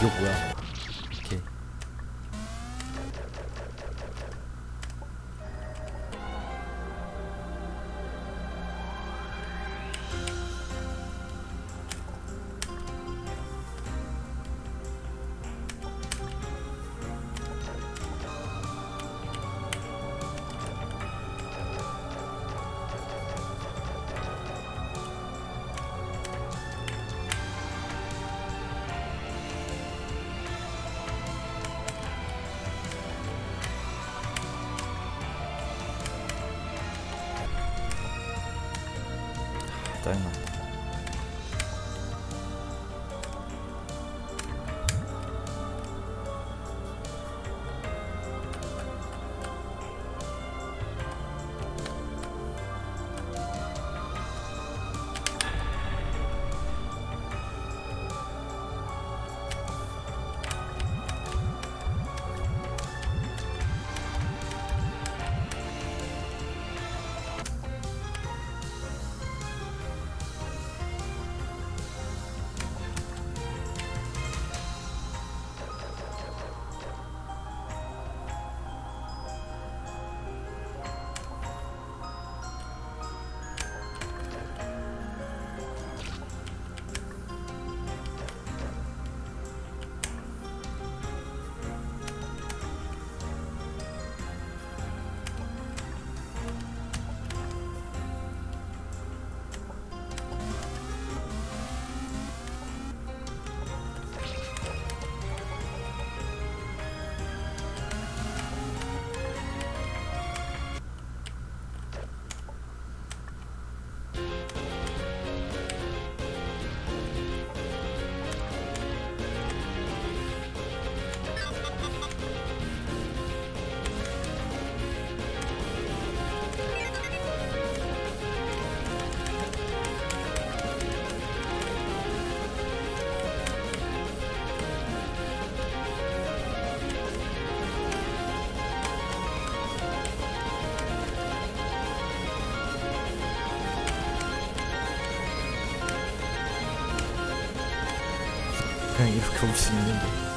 이거 뭐야? time. 그냥 이렇게 올 수 있는데.